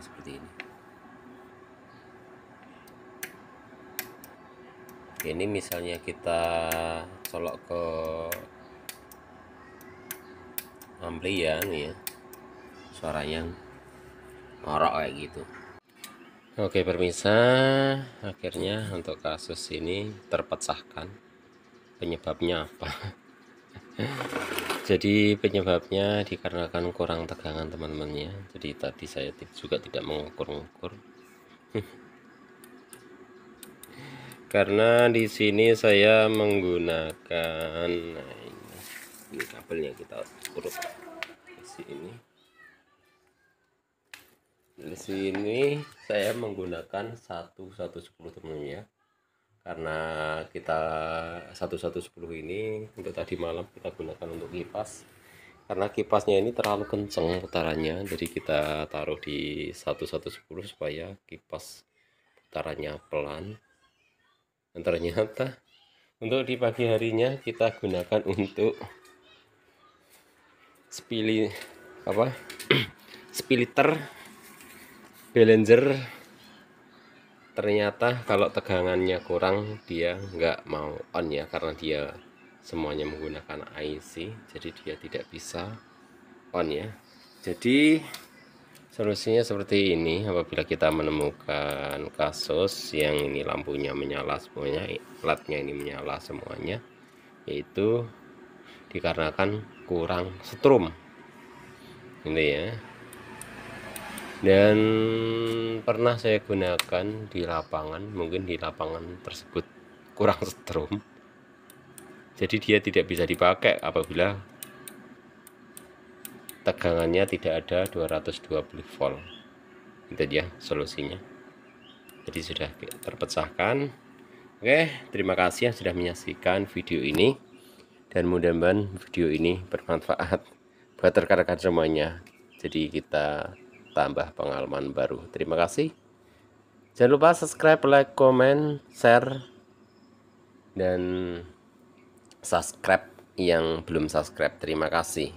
seperti ini. Ini misalnya kita colok ke ampli ya ya. Suaranya ngorok kayak gitu. Oke permisa akhirnya untuk kasus ini terpecahkan. Penyebabnya apa jadi penyebabnya dikarenakan kurang tegangan teman-temannya. Jadi tadi saya juga tidak mengukur-ukur. Karena di sini saya menggunakan nah ini, ini kabelnya kita urut di sini. Di sini saya menggunakan 1110 teman ya karena kita 1110 ini untuk tadi malam kita gunakan untuk kipas. Karena kipasnya ini terlalu kenceng putarannya jadi kita taruh di 1110 supaya kipas putarannya pelan. Dan ternyata untuk di pagi harinya kita gunakan untuk spili apa? Spiliter balancer ternyata kalau tegangannya kurang dia nggak mau on ya karena dia semuanya menggunakan IC jadi dia tidak bisa on ya. Jadi solusinya seperti ini. Apabila kita menemukan kasus yang ini lampunya menyala semuanya latnya ini menyala semuanya yaitu dikarenakan kurang strum ini ya. Dan pernah saya gunakan di lapangan mungkin di lapangan tersebut kurang strom jadi dia tidak bisa dipakai apabila tegangannya tidak ada 220 volt. Itu dia solusinya. Jadi sudah terpecahkan. Oke terima kasih yang sudah menyaksikan video ini. Dan mudah-mudahan video ini bermanfaat buat rekan-rekan semuanya. Jadi kita tambah pengalaman baru. Terima kasih. Jangan lupa subscribe, like, comment, share, dan subscribe yang belum subscribe. Terima kasih.